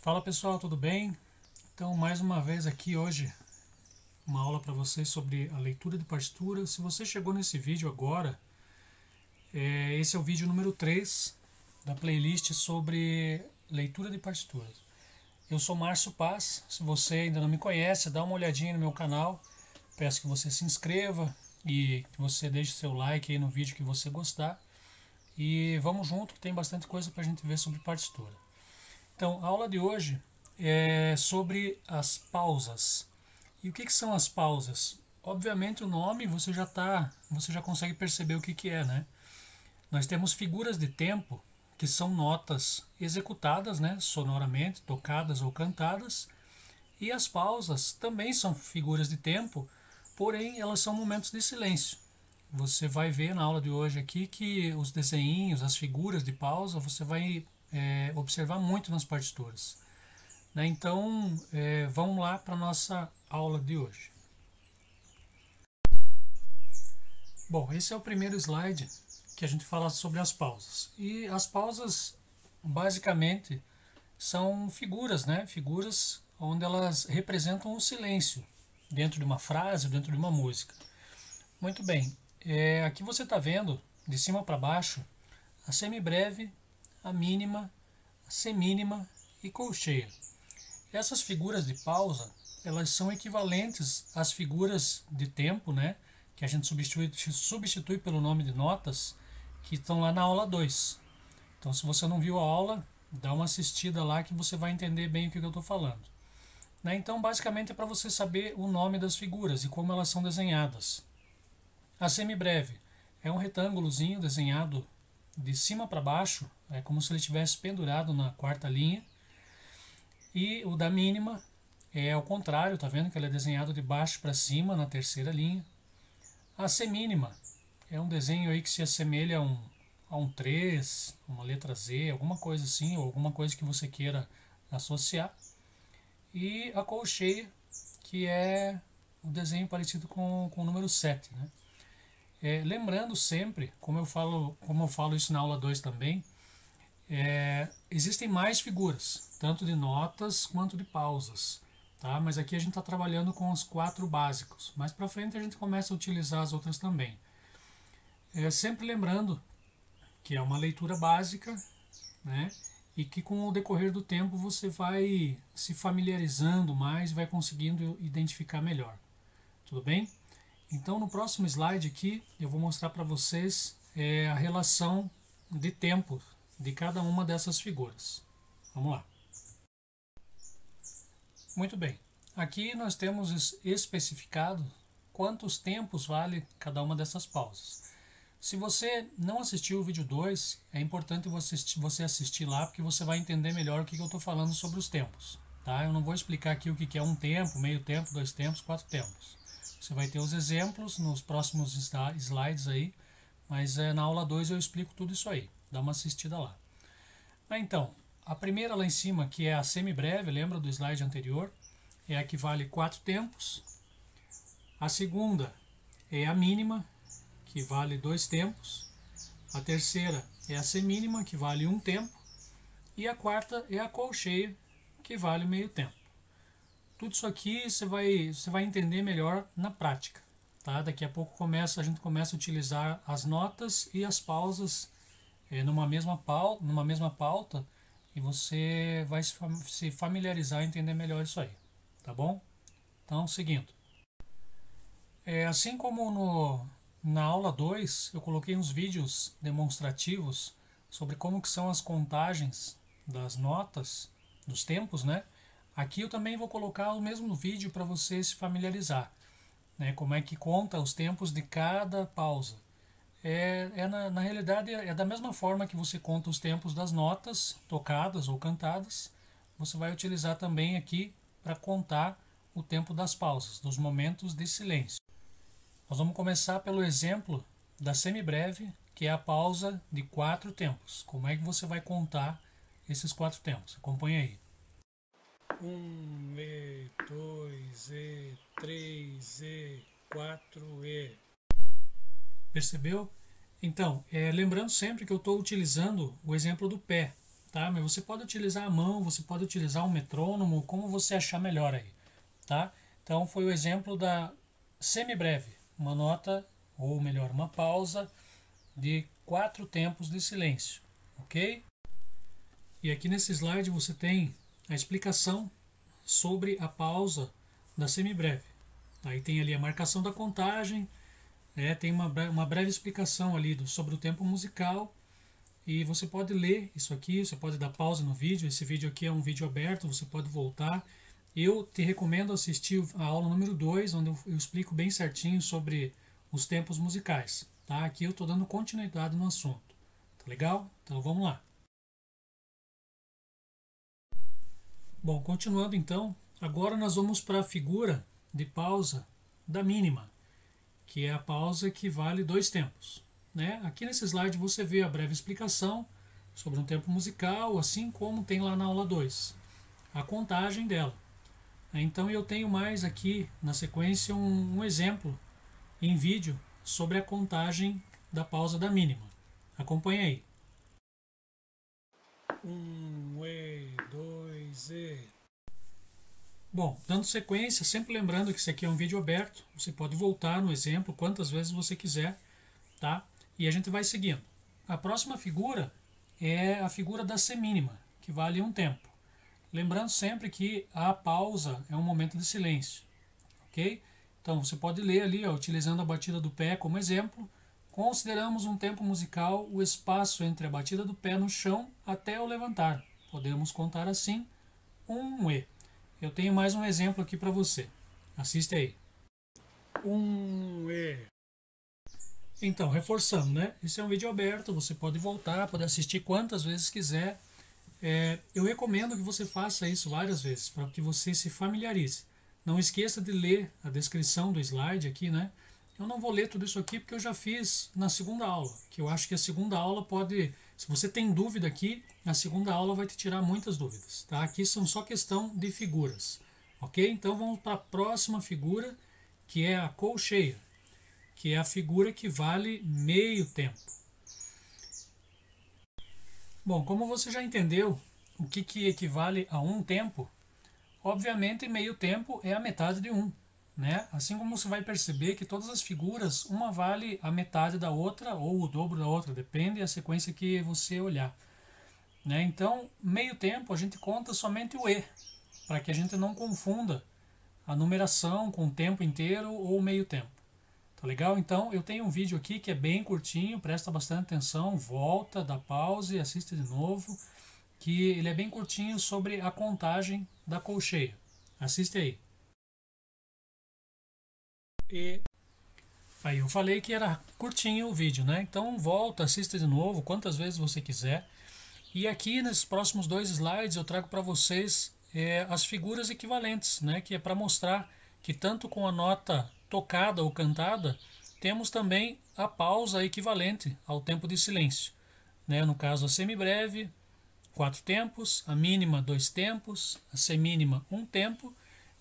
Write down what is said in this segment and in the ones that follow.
Fala pessoal, tudo bem? Então, mais uma vez aqui hoje, uma aula para vocês sobre a leitura de partitura. Se você chegou nesse vídeo agora, é, esse é o vídeo número 3 da playlist sobre leitura de partituras. Eu sou Márcio Paz, se você ainda não me conhece, dá uma olhadinha no meu canal. Peço que você se inscreva e que você deixe seu like aí no vídeo que você gostar. E vamos junto, tem bastante coisa para a gente ver sobre partitura. Então, a aula de hoje é sobre as pausas. E o que, que são as pausas? Obviamente o nome você já tá, você já consegue perceber o que, que é, né? Nós temos figuras de tempo que são notas executadas, né, sonoramente, tocadas ou cantadas, e as pausas também são figuras de tempo, porém elas são momentos de silêncio. Você vai ver na aula de hoje aqui que os desenhinhos, as figuras de pausa, você vai é, observar muito nas partituras. Né? Então, é, vamos lá para a nossa aula de hoje. Bom, esse é o primeiro slide que a gente fala sobre as pausas. E as pausas, basicamente, são figuras, né? Figuras onde elas representam o silêncio dentro de uma frase, dentro de uma música. Muito bem, é, aqui você está vendo, de cima para baixo, a semibreve a mínima, a semínima e colcheia. Essas figuras de pausa, elas são equivalentes às figuras de tempo, né, que a gente substitui, substitui pelo nome de notas, que estão lá na aula 2. Então, se você não viu a aula, dá uma assistida lá que você vai entender bem o que eu estou falando. Né? Então, basicamente é para você saber o nome das figuras e como elas são desenhadas. A semibreve é um retângulozinho desenhado de cima para baixo, é como se ele estivesse pendurado na quarta linha. E o da mínima é ao contrário, tá vendo que ele é desenhado de baixo para cima na terceira linha. A semínima é um desenho aí que se assemelha a um, a um 3, uma letra Z, alguma coisa assim, ou alguma coisa que você queira associar. E a colcheia, que é um desenho parecido com, com o número 7, né? É, lembrando sempre, como eu falo, como eu falo isso na aula 2 também, é, existem mais figuras, tanto de notas quanto de pausas. Tá? Mas aqui a gente está trabalhando com os quatro básicos. Mais para frente a gente começa a utilizar as outras também. É, sempre lembrando que é uma leitura básica, né? E que com o decorrer do tempo você vai se familiarizando mais, vai conseguindo identificar melhor. Tudo bem? Então no próximo slide aqui eu vou mostrar para vocês é, a relação de tempo de cada uma dessas figuras. Vamos lá. Muito bem. Aqui nós temos especificado quantos tempos vale cada uma dessas pausas. Se você não assistiu o vídeo 2, é importante você assistir lá porque você vai entender melhor o que eu estou falando sobre os tempos. Tá? Eu não vou explicar aqui o que é um tempo, meio tempo, dois tempos, quatro tempos. Você vai ter os exemplos nos próximos slides aí, mas é, na aula 2 eu explico tudo isso aí. Dá uma assistida lá. Ah, então, a primeira lá em cima, que é a semibreve, lembra do slide anterior? É a que vale quatro tempos. A segunda é a mínima, que vale dois tempos. A terceira é a semínima, que vale um tempo. E a quarta é a colcheia, que vale meio tempo. Tudo isso aqui você vai, você vai entender melhor na prática. Tá? Daqui a pouco começa, a gente começa a utilizar as notas e as pausas é, numa, mesma pauta, numa mesma pauta e você vai se familiarizar e entender melhor isso aí. Tá bom? Então, seguindo. É, assim como no, na aula 2 eu coloquei uns vídeos demonstrativos sobre como que são as contagens das notas, dos tempos, né? Aqui eu também vou colocar o mesmo vídeo para você se familiarizar. Né, como é que conta os tempos de cada pausa. É, é na, na realidade é da mesma forma que você conta os tempos das notas tocadas ou cantadas, você vai utilizar também aqui para contar o tempo das pausas, dos momentos de silêncio. Nós vamos começar pelo exemplo da semibreve, que é a pausa de quatro tempos. Como é que você vai contar esses quatro tempos? Acompanhe aí. Um e dois e três e quatro e percebeu? Então, é, lembrando sempre que eu estou utilizando o exemplo do pé, tá? Mas você pode utilizar a mão, você pode utilizar um metrônomo, como você achar melhor aí, tá? Então, foi o exemplo da semibreve, uma nota, ou melhor, uma pausa de quatro tempos de silêncio, ok? E aqui nesse slide você tem a explicação sobre a pausa da semibreve. Aí tem ali a marcação da contagem, é, tem uma, uma breve explicação ali do, sobre o tempo musical e você pode ler isso aqui, você pode dar pausa no vídeo. Esse vídeo aqui é um vídeo aberto, você pode voltar. Eu te recomendo assistir a aula número 2, onde eu, explico bem certinho sobre os tempos musicais. Tá? Aqui eu estou dando continuidade no assunto. Tá legal? Então vamos lá. Bom, continuando então, agora nós vamos para a figura de pausa da mínima que é a pausa que vale dois tempos. Né? Aqui nesse slide você vê a breve explicação sobre um tempo musical, assim como tem lá na aula 2, a contagem dela. Então eu tenho mais aqui na sequência um, um exemplo em vídeo sobre a contagem da pausa da mínima. Acompanhe aí. Um, e, dois, e. Bom, dando sequência, sempre lembrando que isso aqui é um vídeo aberto, você pode voltar no exemplo quantas vezes você quiser, tá? E a gente vai seguindo. A próxima figura é a figura da semínima, que vale um tempo. Lembrando sempre que a pausa é um momento de silêncio, ok? Então você pode ler ali, ó, utilizando a batida do pé como exemplo. Consideramos um tempo musical o espaço entre a batida do pé no chão até o levantar. Podemos contar assim um E. Eu tenho mais um exemplo aqui para você. Assiste aí. Um E. Então, reforçando, né? Esse é um vídeo aberto, você pode voltar, pode assistir quantas vezes quiser. É, eu recomendo que você faça isso várias vezes, para que você se familiarize. Não esqueça de ler a descrição do slide aqui, né? Eu não vou ler tudo isso aqui porque eu já fiz na segunda aula, que eu acho que a segunda aula pode se você tem dúvida aqui, a segunda aula vai te tirar muitas dúvidas. Tá? Aqui são só questão de figuras. Ok? Então vamos para a próxima figura, que é a colcheia, que é a figura que vale meio tempo. Bom, como você já entendeu o que, que equivale a um tempo, obviamente meio tempo é a metade de um. Né? Assim como você vai perceber que todas as figuras, uma vale a metade da outra ou o dobro da outra, depende da sequência que você olhar. Né? Então, meio tempo a gente conta somente o E, para que a gente não confunda a numeração com o tempo inteiro ou meio tempo. Tá legal? Então, eu tenho um vídeo aqui que é bem curtinho, presta bastante atenção, volta, dá pause assiste de novo, que ele é bem curtinho sobre a contagem da colcheia. Assiste aí. E aí eu falei que era curtinho o vídeo, né? Então volta, assista de novo, quantas vezes você quiser. E aqui nesses próximos dois slides eu trago para vocês é, as figuras equivalentes, né? Que é para mostrar que tanto com a nota tocada ou cantada temos também a pausa equivalente ao tempo de silêncio. Né? No caso, a semibreve, quatro tempos, a mínima, dois tempos, a semínima, um tempo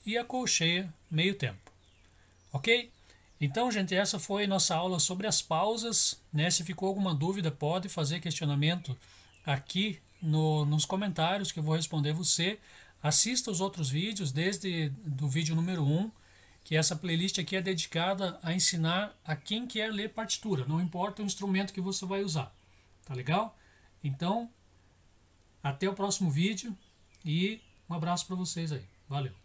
e a colcheia, meio tempo. Ok? Então, gente, essa foi nossa aula sobre as pausas. Né? Se ficou alguma dúvida, pode fazer questionamento aqui no, nos comentários que eu vou responder você. Assista os outros vídeos, desde do vídeo número 1, que essa playlist aqui é dedicada a ensinar a quem quer ler partitura, não importa o instrumento que você vai usar. Tá legal? Então, até o próximo vídeo e um abraço para vocês aí. Valeu!